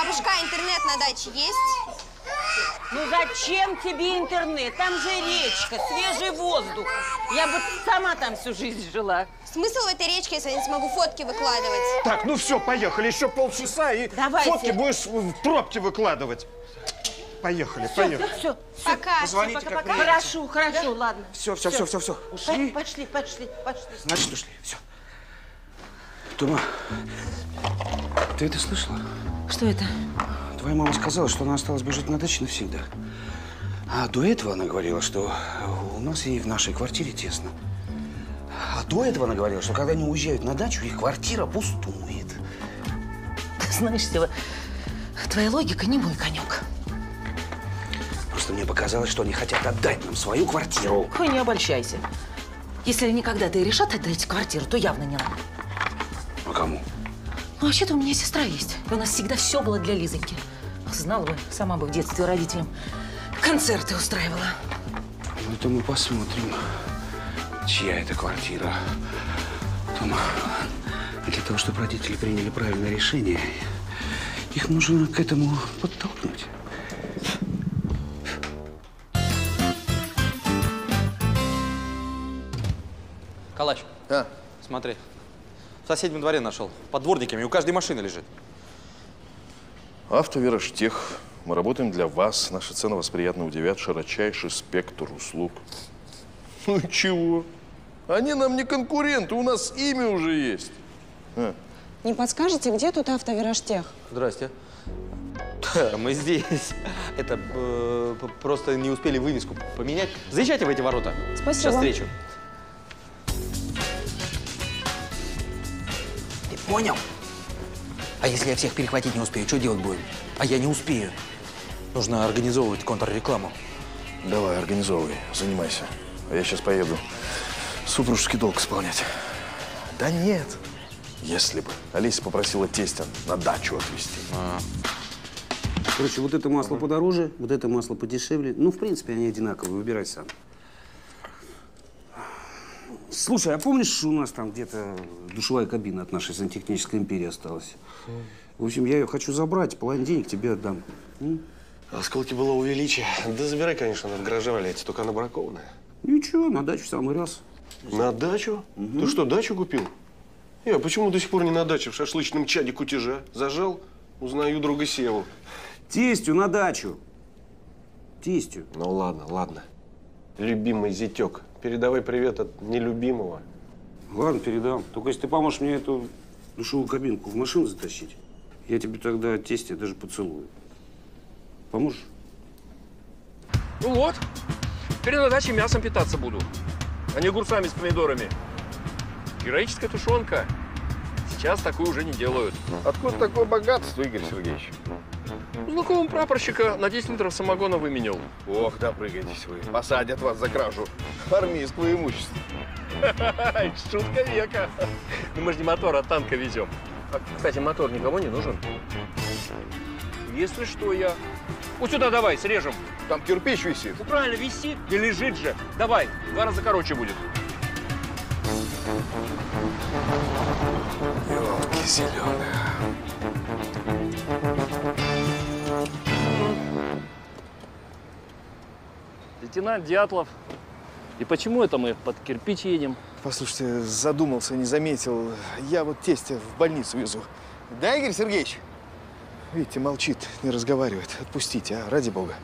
Бабушка, интернет на даче есть? Ну зачем тебе интернет? Там же речка, свежий воздух. Я бы сама там всю жизнь жила. Смысл в этой речке, если я не смогу фотки выкладывать? Так, ну все, поехали. Еще полчаса и Давайте. фотки будешь в пробке выкладывать. Поехали, поехали. Все, Пока. Позвоните, Всё, как пока-пока. хорошо, хорошо, ладно. Все, все, все, все, все. Ушли? Пошли, пошли, пошли. Значит, ушли. Все. Тома, ты это слышала? Что это? Твоя мама сказала, что она осталась бы жить на даче навсегда. А до этого она говорила, что у нас ей в нашей квартире тесно. А до этого она говорила, что когда они уезжают на дачу, их квартира пустует. Знаешь, Сева, твоя логика не мой конек. Просто мне показалось, что они хотят отдать нам свою квартиру. Ой, не обольщайся. Если они когда-то и решат отдать квартиру, то явно не нам. Вообще-то у меня сестра есть. И у нас всегда все было для Лизоньки. Знала бы, сама бы в детстве родителям концерты устраивала. Ну, это мы посмотрим, чья это квартира. Тома, для того, чтобы родители приняли правильное решение, их нужно к этому подтолкнуть. Калач. А, Смотри. В соседнем дворе нашел. Под дворниками. У каждой машины лежит. Автовероштех. Мы работаем для вас. Наши цены вас приятно удивят. Широчайший спектр услуг. Ну чего? Они нам не конкуренты. У нас имя уже есть. Не подскажете, где тут автовероштех? Здрасте. Мы здесь. Это э, просто не успели вывеску поменять. Заезжайте в эти ворота. Спасибо. Сейчас встречу. Понял? А если я всех перехватить не успею, что делать будем? А я не успею. Нужно организовывать контррекламу. Давай, организовывай. Занимайся. А я сейчас поеду супружеский долг исполнять. Да нет. Если бы. Олеся попросила тестя на дачу отвезти. Короче, вот это масло подороже, вот это масло подешевле. Ну, в принципе, они одинаковые, выбирай сам. Слушай, а помнишь, у нас там где-то душевая кабина от нашей сантехнической империи осталась? В общем, я ее хочу забрать, половину денег тебе отдам. М? Осколки было увеличие. Да забирай, конечно, она в гараже валяется, только она бракованная. Ничего, на дачу в самый раз. На дачу? Ты что, дачу купил? Я почему до сих пор не на даче в шашлычном чаде кутежа? Зажал? Узнаю друга Севу. Тестю на дачу. Тестю. Ну ладно, ладно. Любимый зятек, передавай привет от нелюбимого. Ладно, передам. Только если ты поможешь мне эту душевую кабинку в машину затащить, я тебе тогда тесте даже поцелую. Поможешь? Ну вот, теперь на даче мясом питаться буду, а не огурцами с помидорами. Героическая тушенка. Сейчас такую уже не делают. Откуда такое богатство, Игорь Сергеевич? У знакомого прапорщика на 10 литров самогона выменял. Ох, да прыгайтесь вы. Посадят вас за кражу армейского имущества. Шутка века. Ну мы же не мотор, а танка везем. А, кстати, мотор никому не нужен. Если что, я... Вот сюда давай, срежем. Там кирпич висит. Ну правильно, висит, не лежит же. Давай, два раза короче будет. Елки зеленые. Лейтенант Дятлов. И почему это мы под кирпич едем? Послушайте, задумался, не заметил. Я вот тестя в больницу везу. Да, Игорь Сергеевич? Видите, молчит, не разговаривает. Отпустите, а, ради бога.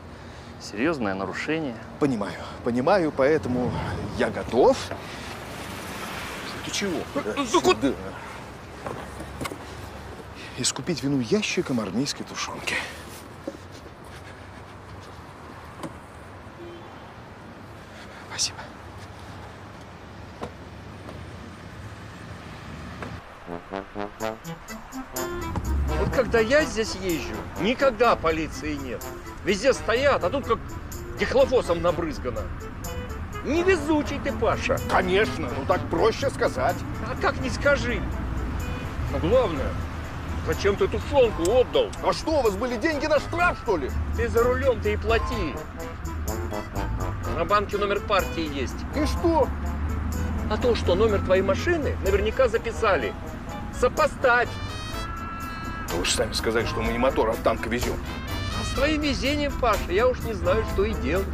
Серьезное нарушение. Понимаю, понимаю, поэтому я готов. Ты чего? Сюда. Искупить вину ящиком армейской тушенки. Когда я здесь езжу, никогда полиции нет. Везде стоят, а тут как дихлофосом набрызгано. Невезучий ты, Паша. Конечно, ну так проще сказать. А как не скажи. А главное, зачем ты тушенку отдал? А что, у вас были деньги на штраф, что ли? Ты за рулем, ты и плати. На банке номер партии есть. И что? А то, что номер твоей машины наверняка записали. Сопоставь. Вы же сами сказали, что мы не мотор, а танк везем. А с твоим везением, Паша, я уж не знаю, что и делать.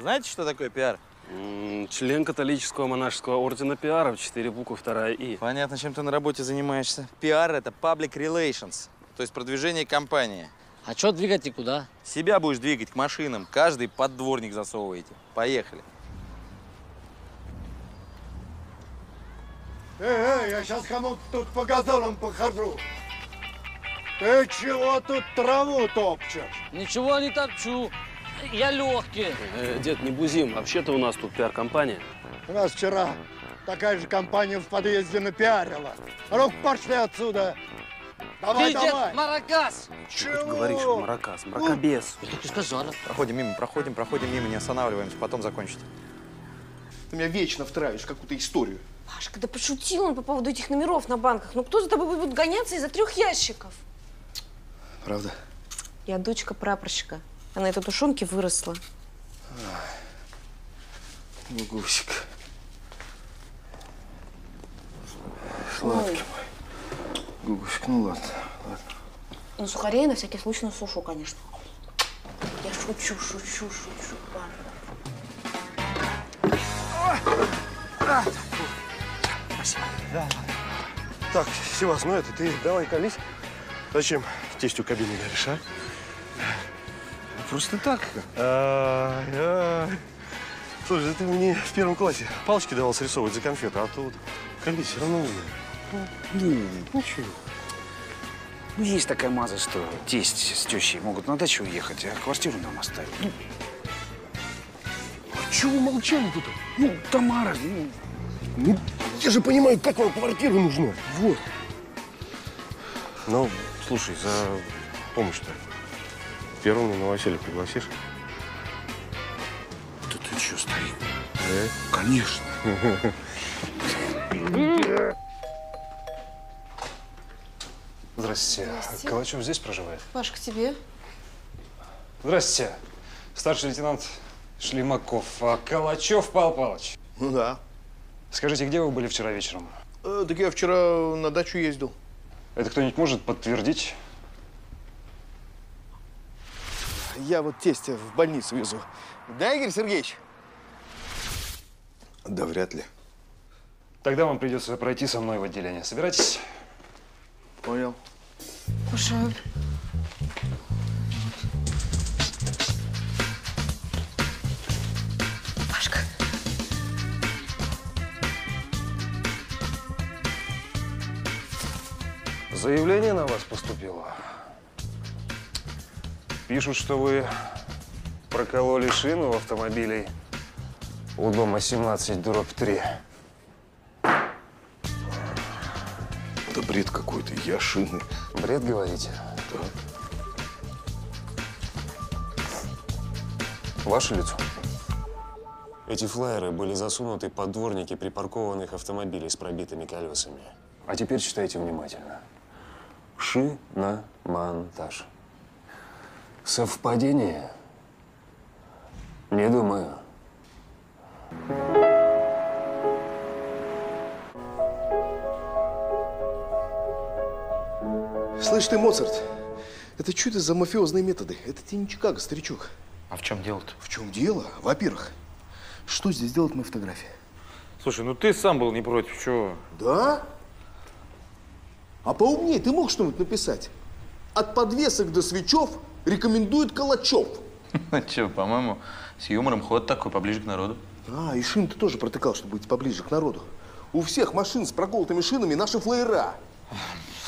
Знаете, что такое пиар? Член католического монашеского ордена пиара, в четыре буквы, вторая И. Понятно, чем ты на работе занимаешься. Пиар – это public relations, то есть продвижение компании. А что двигать и куда? Себя будешь двигать к машинам, каждый под дворник засовываете. Поехали. Эй, эй, я сейчас кому-то тут по газонам похожу. Ты чего тут траву топчешь? Ничего не топчу. Я легкий. Э, дед, не бузим. Вообще-то у нас тут пиар-компания. У нас вчера такая же компания в подъезде напиарила. Рук пошли отсюда. Давай, Ты, дед, давай. маракас. Чего? Ты говоришь, маракас, мракобес. Ты сказала. Проходим мимо, проходим, проходим мимо, не останавливаемся, потом закончите. Ты меня вечно втравишь в какую-то историю. Пашка, да пошутил он по поводу этих номеров на банках. Ну кто за тобой будет гоняться из-за трех ящиков? Правда? Я дочка прапорщика. Она этой тушенки выросла. Ну, Гусик. Сладкий мой. Гугусик, ну ладно, ладно. Ну, сухарей на всякий случай насушу, конечно. Я шучу, шучу, шучу, Паша. Так, Севас, ну это ты давай колись. Зачем тестю кабину даришь, а? Просто так. Ай, ай. Слушай, ты мне в первом классе палочки давал срисовывать за конфеты, а тут колись все равно умный. Ну, ну чего? Ну, есть такая маза, что тесть с тещей могут на дачу уехать, а квартиру нам оставить. Ну, А чего молчали тут? ну Тамара, ну, Ну, я же понимаю, как вам квартира нужна. вот. Ну, слушай, за помощь-то первым на новоселье пригласишь? Да ты что, старик? Конечно. Здравствуйте. Здрасте. Калачев здесь проживает? Паш, к тебе. Здравствуйте. Старший лейтенант Шлемаков. А Калачев Павел Павлович. Ну да. Скажите, где вы были вчера вечером? Э, так я вчера на дачу ездил. Это кто-нибудь может подтвердить? Я вот тестя в больницу везу. Да, Игорь Сергеевич? Да вряд ли. Тогда вам придется пройти со мной в отделение. Собирайтесь. Понял. Паша, Заявление на вас поступило. Пишут, что вы прокололи шину в автомобиле у дома 17 дробь 3. Да бред какой-то, я шины. Бред, говорите? Да. Ваше лицо? Эти флаеры были засунуты под дворники припаркованных автомобилей с пробитыми колесами. А теперь читайте внимательно. Шиномонтаж. Совпадение? Не думаю. Слышь ты, Моцарт, это что это за мафиозные методы? Это тебе не Чикаго, старичок. А в чем дело-то? В чем дело? Во-первых, что здесь делает моя фотография? Слушай, ну ты сам был не против, чего? Да? А поумнее ты мог что-нибудь написать? От подвесок до свечов рекомендует Калачев. Че, по-моему, с юмором ход такой, поближе к народу. А, и шин ты тоже протыкал, чтобы быть поближе к народу. У всех машин с проколотыми шинами наши флеера.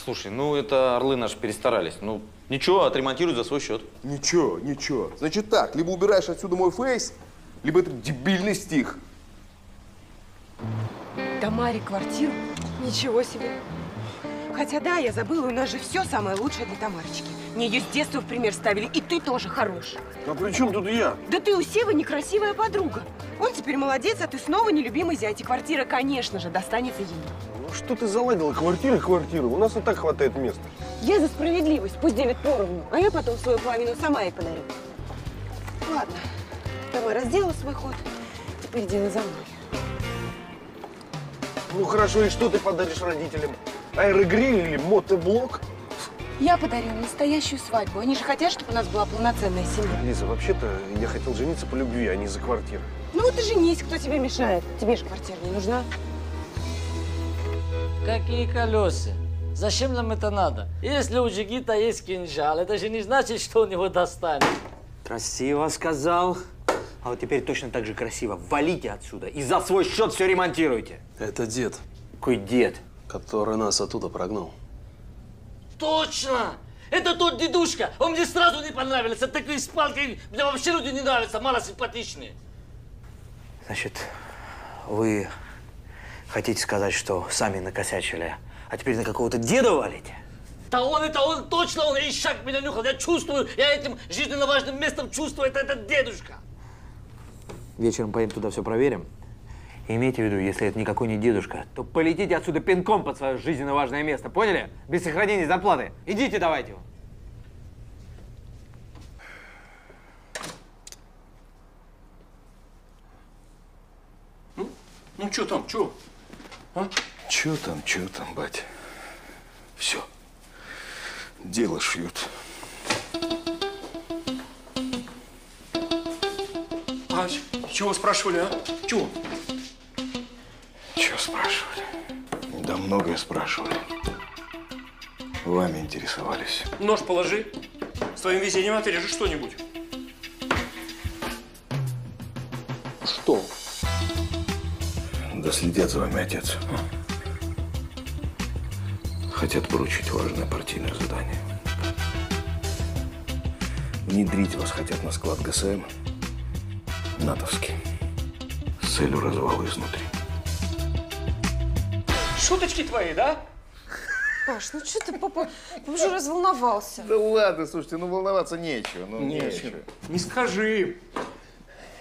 Слушай, ну это орлы наши перестарались. Ну, ничего, отремонтируют за свой счет. Ничего, ничего. Значит так, либо убираешь отсюда мой фейс, либо это дебильный стих. Тамаре квартиру? Ничего себе. Хотя да, я забыла, у нас же все самое лучшее для Тамарочки. Мне ее с детства в пример ставили, и ты тоже хорош. А при чем тут я? Да ты у Севы некрасивая подруга. Он теперь молодец, а ты снова нелюбимый зять. И квартира, конечно же, достанется ей. Ну что ты заладила? Квартира, квартира. У нас и так хватает места. Я за справедливость, пусть делит поровну, а я потом свою половину сама ей подарю. Ладно, Тамара сделала свой ход, теперь дело за мной. Ну хорошо, и что ты подаришь родителям? Аэрогриль или мотоблок? Я подарю настоящую свадьбу. Они же хотят, чтобы у нас была полноценная семья. Лиза, вообще-то я хотел жениться по любви, а не за квартиру. Ну вот и женись, кто тебе мешает. Тебе же квартира не нужна. Какие колеса? Зачем нам это надо? Если у джигита есть кинжал, это же не значит, что у него достанет. Красиво сказал. А вот теперь точно так же красиво. Валите отсюда и за свой счет все ремонтируйте. Это дед. Какой дед? Который нас оттуда прогнал. Точно! Это тот дедушка. Он мне сразу не понравился. Такой с палкой. Мне вообще люди не нравятся, мало симпатичные. Значит, вы хотите сказать, что сами накосячили, а теперь на какого-то деда валите? Да он, это он, точно он, и шаг меня нюхал. Я чувствую, я этим жизненно важным местом чувствую, это этот дедушка. Вечером поедем туда все проверим. Имейте в виду, если это никакой не дедушка, то полетите отсюда пинком под свое жизненно важное место. Поняли? Без сохранения зарплаты. Идите давайте. Ну, что там, что? А? Чё там, чё там, батя? Все. Дело шьют. А чего спрашивали, а? Чего? Спрашивали? Да многое спрашивали. Вами интересовались. Нож положи. С твоим везением отрежешь что-нибудь. Что? Да следят за вами, отец. Хотят поручить важное партийное задание. Внедрить вас хотят на склад ГСМ. НАТОвский. С целью развала изнутри. Шуточки твои, да? Паш, ну что ты, папа, ты уже разволновался. Да ладно, слушайте, ну волноваться нечего. Ну, Нечего. Не скажи.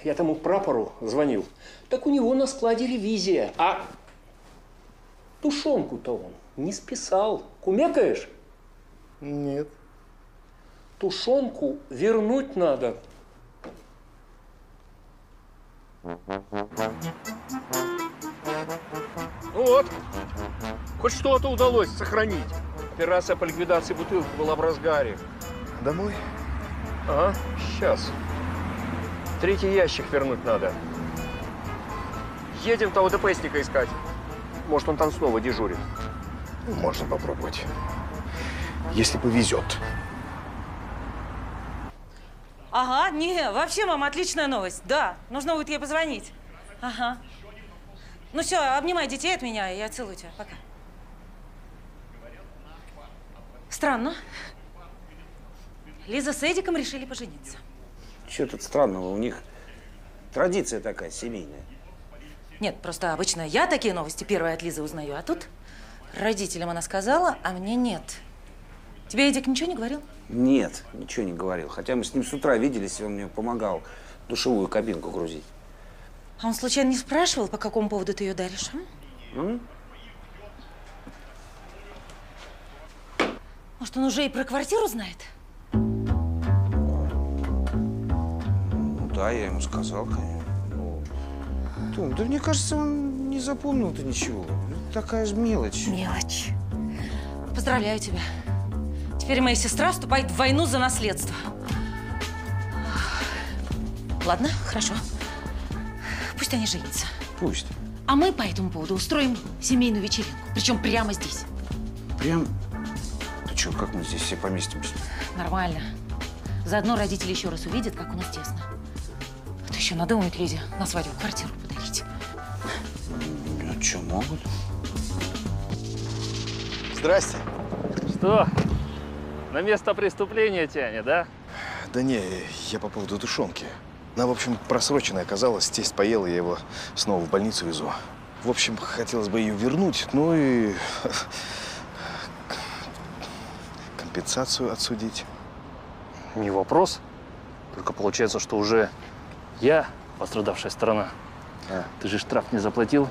Я тому прапору звонил. Так у него на складе ревизия. А тушенку-то он не списал. Кумекаешь? Нет. Тушенку вернуть надо. Ну вот, хоть что-то удалось сохранить. Операция по ликвидации бутылки была в разгаре. Домой? Ага, сейчас. Третий ящик вернуть надо. Едем того ДПСника искать. Может, он там снова дежурит. Можно попробовать. Если повезет. Ага, не, вообще, мама, отличная новость. Да, нужно будет ей позвонить. Ага. Ну все, обнимай детей от меня, и я целую тебя. Пока. Странно. Лиза с Эдиком решили пожениться. Что тут странного? У них традиция такая семейная. Нет, просто обычно я такие новости первые от Лизы узнаю, а тут родителям она сказала, а мне нет. Тебе Эдик ничего не говорил? Нет, ничего не говорил. Хотя мы с ним с утра виделись, и он мне помогал душевую кабинку грузить. А он случайно не спрашивал, по какому поводу ты ее даришь? М? Может, он уже и про квартиру знает? Ну да, я ему сказал, конечно. Ну, да мне кажется, он не запомнил-то ничего. Ну, Такая же мелочь. Мелочь. Поздравляю тебя. Теперь моя сестра вступает в войну за наследство. Ладно, хорошо. Пусть они женятся. Пусть. А мы по этому поводу устроим семейную вечеринку. Причем прямо здесь. Прям... Ты что, как мы здесь все поместимся? Нормально. Заодно родители еще раз увидят, как у нас тесно. А то еще надумают Лизе на свадьбу квартиру подарить. Ну, что, могут? Здрасте. Что? На место преступления тянет, да? Да не, я по поводу тушенки. Она, в общем, просроченная оказалась. Тесть поел, я его снова в больницу везу. В общем, хотелось бы ее вернуть, ну и компенсацию отсудить. Не вопрос. Только получается, что уже я пострадавшая сторона. Ты же штраф не заплатил.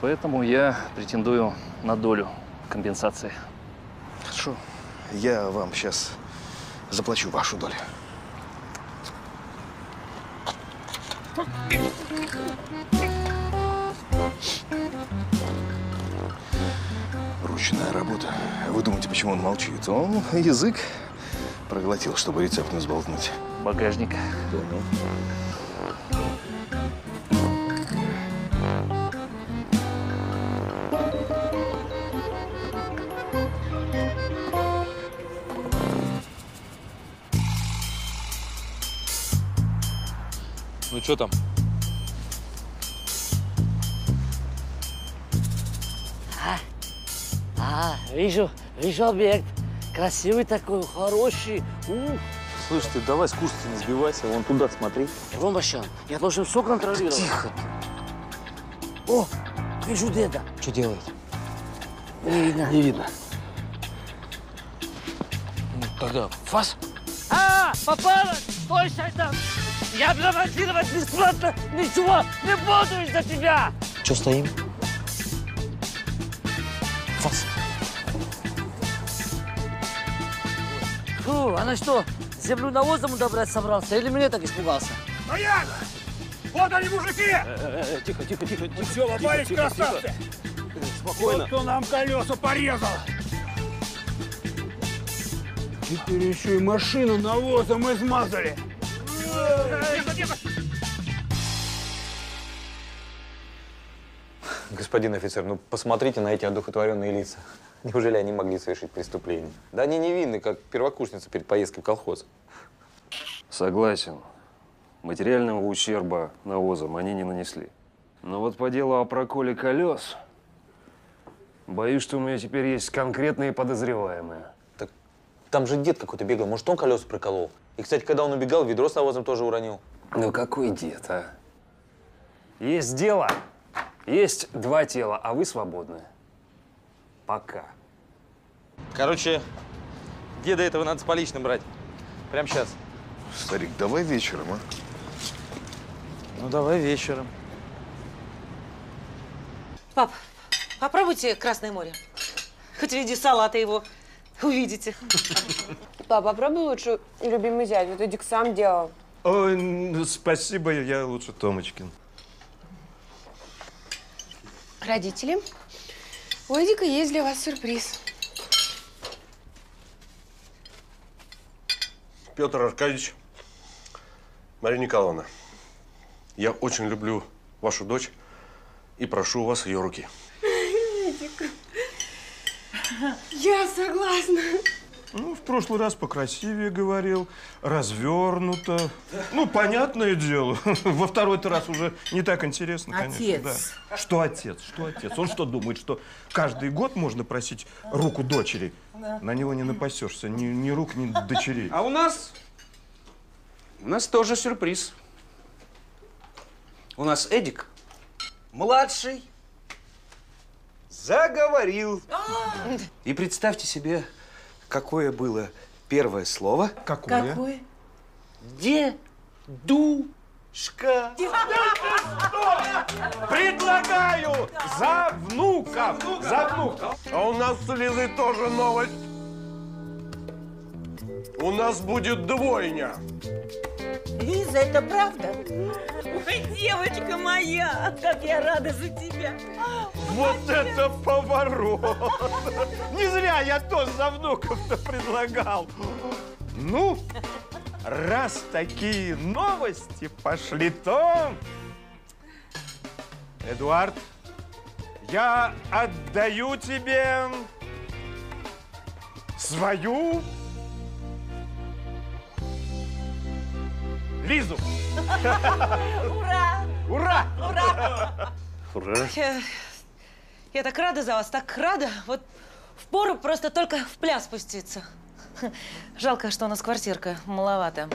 Поэтому я претендую на долю компенсации. Хорошо. Я вам сейчас заплачу вашу долю. Ручная работа. Вы думаете, почему он молчит? Он язык проглотил, чтобы рецепт не сболтнуть. Багажник. Понял. Что там? А, а, вижу, вижу объект. Красивый такой, хороший. Ух. Слышь, ты давай с курса не сбивайся, вон туда смотри. Ромашан, я должен все контролировать. Тихо О, вижу деда. Что делает? Не видно. Не видно. Ну, тогда фас. А, попалась! Стой, шайтан! Я ремонтировать бесплатно ничего не буду из-за тебя! Че стоим? Фас. Фу, она что, землю навозом удобрять собрался или мне так испугался? Стоять! Вот они, мужики! Тихо, тихо, тихо. Вы все, ломались, тихо, тихо. красавцы? Спокойно. Вот кто нам колеса порезал! Теперь еще и машину навозом измазали. Господин офицер, ну посмотрите на эти одухотворенные лица. Неужели они могли совершить преступление? Да они невинны, как первокурсница перед поездкой в колхоз. Согласен. Материального ущерба навозом они не нанесли. Но вот по делу о проколе колес, боюсь, что у меня теперь есть конкретные подозреваемые. Так там же дед какой-то бегал, может, он колеса проколол? И, кстати, когда он убегал, ведро с навозом тоже уронил. Ну какой дед, а? Есть дело, есть два тела, а вы свободны. Пока. Короче, деда этого надо с поличным брать. Прямо сейчас. Старик, давай вечером, а? Ну, давай вечером. Пап, попробуйте Красное море. Хоть в виде салата его увидите. Пап, попробуй лучше любимый зять. Вот Эдик сам делал. Ой, ну, спасибо, я лучше Томочкин. Родители, у Эдика есть для вас сюрприз. Петр Аркадьевич, Мария Николаевна, я очень люблю вашу дочь и прошу у вас ее руки. Эдик. Я согласна. Ну, в прошлый раз покрасивее говорил, развернуто. Ну, понятное дело. Во второй-то раз уже не так интересно, конечно. Отец. Да. Что отец? Что отец? Он что думает, что каждый год можно просить руку дочери? Да. На него не напасешься. Ни, ни рук, ни дочерей. А у нас... У нас тоже сюрприз. У нас Эдик, младший, заговорил. И представьте себе, какое было первое слово. Какое? Какое? Дедушка. Предлагаю за внуков. За внуков. А у нас с Лизой тоже новость. У нас будет двойня. Лиза, это правда? Ой, девочка моя, как я рада за тебя. Вот это поворот! Не зря я тоже за внуков-то предлагал. Ну, раз такие новости пошли, то... Эдуард, я отдаю тебе свою Лизу. Ура! Ура! Ура! Ура! Я, я так рада за вас, так рада. Вот впору просто только в пляс спуститься. Жалко, что у нас квартирка маловато.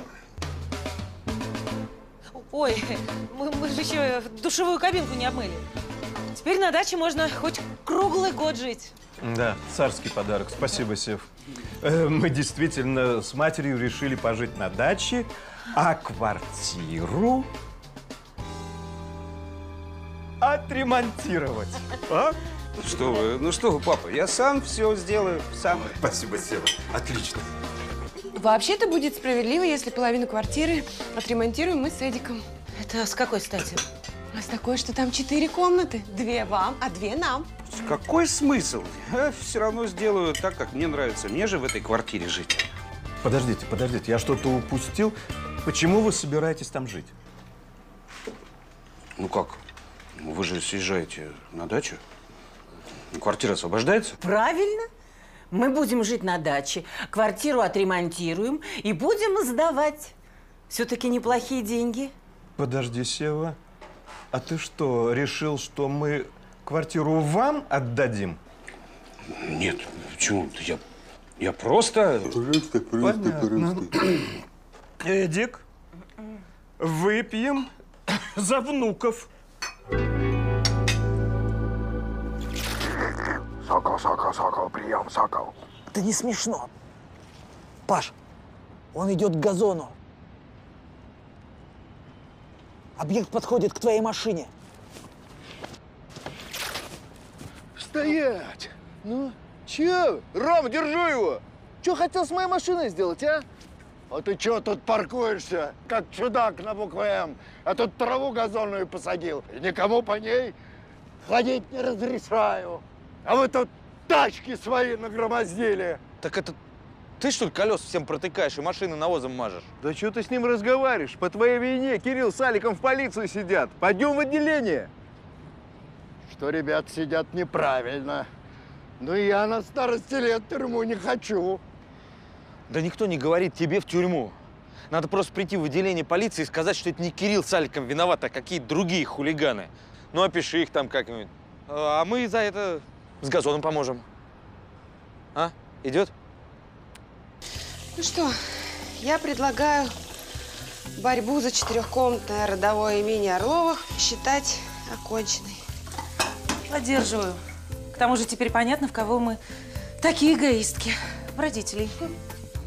Ой, мы, мы же еще душевую кабинку не обмыли. Теперь на даче можно хоть круглый год жить. Да, царский подарок. Спасибо, Сев. Э, Мы действительно с матерью решили пожить на даче, а квартиру отремонтировать. А? Что вы, ну что вы, папа, я сам все сделаю, сам. Спасибо, Сева. Отлично. Вообще-то будет справедливо, если половину квартиры отремонтируем мы с Эдиком. Это с какой стати? А с такой, что там четыре комнаты. Две вам, а две нам. Какой смысл? Я все равно сделаю так, как мне нравится. Мне же в этой квартире жить. Подождите, подождите, я что-то упустил. Почему вы собираетесь там жить? Ну как? Ну, Вы же съезжаете на дачу. Квартира освобождается? Правильно. Мы будем жить на даче, квартиру отремонтируем и будем сдавать. Все-таки неплохие деньги. Подожди, Сева. А ты что, решил, что мы квартиру вам отдадим? Нет, почему? Я, я просто... Просто, Понятно. Эдик, выпьем за внуков. Сокол, сокол, сокол, прием, сокол. Это не смешно. Паш, он идет к газону. Объект подходит к твоей машине. Стоять! Ну, чё? Ром, держу его! Чё хотел с моей машиной сделать, а? А ты чё тут паркуешься, как чудак на букву М? А тут траву газонную посадил. И никому по ней ходить не разрешаю. А вы тут тачки свои нагромоздили. Так это ты, что ли, колес всем протыкаешь и машины навозом мажешь? Да что ты с ним разговариваешь? По твоей вине Кирилл с Аликом в полицию сидят. Пойдем в отделение. Что ребят сидят неправильно. Ну и я на старости лет в тюрьму не хочу. Да никто не говорит тебе в тюрьму. Надо просто прийти в отделение полиции и сказать, что это не Кирилл с Аликом виноват, а какие-то другие хулиганы. Ну, опиши их там как-нибудь. А мы за это с газоном поможем. А? Идет? Ну что, я предлагаю борьбу за четырехкомнатное родовое имение Орловых считать оконченной. Поддерживаю. К тому же теперь понятно, в кого мы такие эгоистки. В родителей.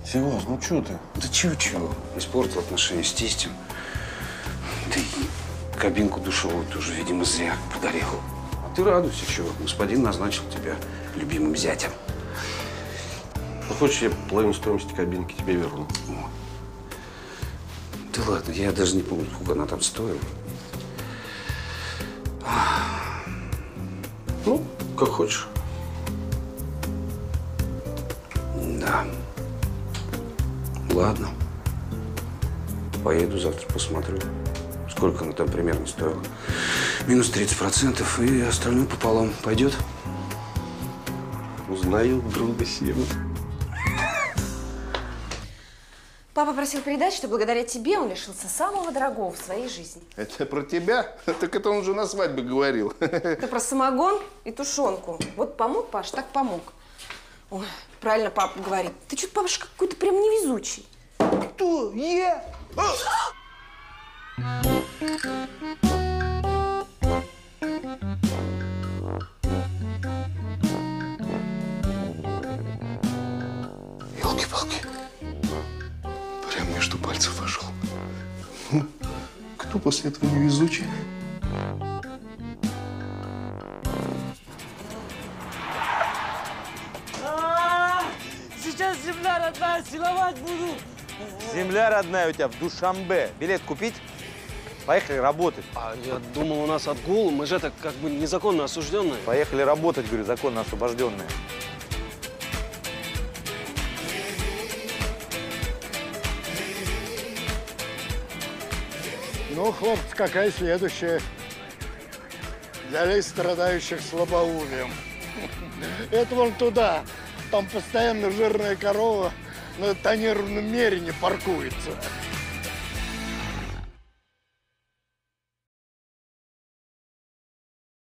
Сереж, ну что ты? Да чего-чего. Испортил отношения с тестем. Ты кабинку душевую тоже, видимо, зря подарил. А ты радуйся, чего. Господин назначил тебя любимым зятем. Ну, хочешь, я половину стоимости кабинки тебе верну? Да ладно, я даже не помню, сколько она там стоила. Ну, как хочешь. Ладно. Поеду завтра посмотрю, сколько она там примерно стоила. Минус 30 процентов и остальное пополам. Пойдет? Узнаю друга Севу. Папа просил передать, что благодаря тебе он лишился самого дорогого в своей жизни. Это про тебя? Так это он уже на свадьбе говорил. Это про самогон и тушенку. Вот помог, Паш, так помог. Ой, правильно папа говорит. Ты что-то, папаша, какой-то прям невезучий. Кто? Я? Елки-палки. Прям между пальцев вошел. Ну, Кто после этого невезучий? Родная, целовать буду. Земля родная у тебя в Душамбе. Билет купить? Поехали работать. А я думал, у нас отгул. Мы же это как бы незаконно осужденные. Поехали работать, говорю, законно освобожденные. Ну, хлопцы, какая следующая? Для лиц, страдающих слабоумием. Это вон туда. Там постоянно жирная корова на тонированном мерине паркуется.